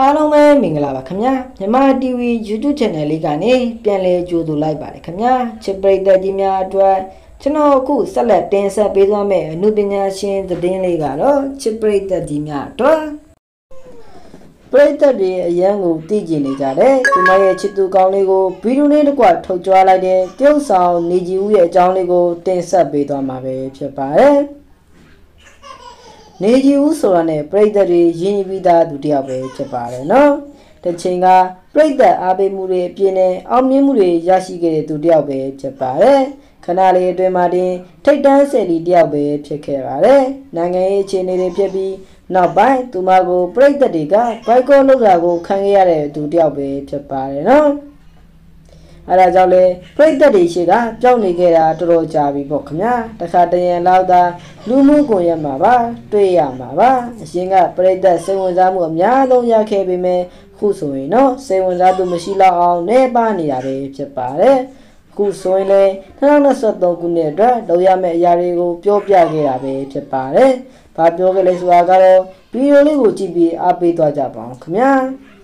အားလုံးပဲမင်္ဂလာပါခင်ဗျာမြန်မာ TV YouTube Channel လေးကနေပြန်လည်ကြိုဆိုလိုက်ပါတယ်ခင်ဗျာချစ်ပရိသတ်ကြီးများအတွက်ကျွန်တော်အခုဆက်လက်တင်ဆက်ပေးသွားမယ့်အမှုပညာရှင်သတင်းလေးကတော့ချစ်ပရိသတ်ကြီးများအတွက်ပရိသတ်တွေအရန်ကိုသိကျင်နေကြတယ်ဒီမရဲ့ချစ်သူကောင်းလေးကိုဗီဒီယိုလေးတစ်ကွထုတ်ကြွားလိုက်တဲ့တရုတ်ဆောင်နေကြီးဦးရဲ့အကြောင်းလေးကိုတင်ဆက်ပေးသွားမှာပဲဖြစ်ပါတယ် နေကြီးဦးဆိုတာနဲ့ပြိတ္တတွေရင်းနှီးပြီးသားသူတယောက်ပဲဖြစ်ပါတယ်နော်တစ်ချိန်ကပြိတ္တအားပေးမှုတွေအပြင်းနဲ့အောင်မြင်မှုတွေရရှိခဲ့တဲ့သူတယောက်ပဲဖြစ်ပါတယ်ခဏလေးအတွင်းမှာတင်ထိတ်တန်းဆယ်လီတယောက်ပဲဖြစ်ခဲ့ပါတယ်နိုင်ငံရေးအခြေအနေတွေဖြစ်ပြီးနောက်ပိုင်းသူမကိုပြိတ္တတွေကဘိုက်ကောလောက်တာကိုခံခဲ့ရတဲ့သူတယောက်ပဲဖြစ်ပါတယ်နော် အဲဒါကြောင့်လေပြိတ္တတွေရှိကကြောက်နေခဲ့တာတော်တော်ကြာပြီပေါ့ခင်ဗျာတခါတရံလောက်သာလူမှုကွန်ရက်မှာပါတွေ့ရမှာပါအရှင်ကပြိတ္တစိတ်ဝင်စားမှုအများဆုံးရခဲ့ပေမဲ့ခုဆိုရင်တော့စိတ်ဝင်စားသူမရှိတော့အောင်နေပါနေတာပဲဖြစ်ပါတယ်ခုဆိုရင်လေ2023ခုနှစ်အတွက်လုပ်ရမယ့်အရာတွေကိုပြောပြခဲ့တာပဲဖြစ်ပါတယ်။ဘာပြောခဲ့လဲဆိုတာကတော့ဗီဒီယိုလေးကိုကြည့်ပြီးအားပေးသွားကြပါအောင်ခင်ဗျာ။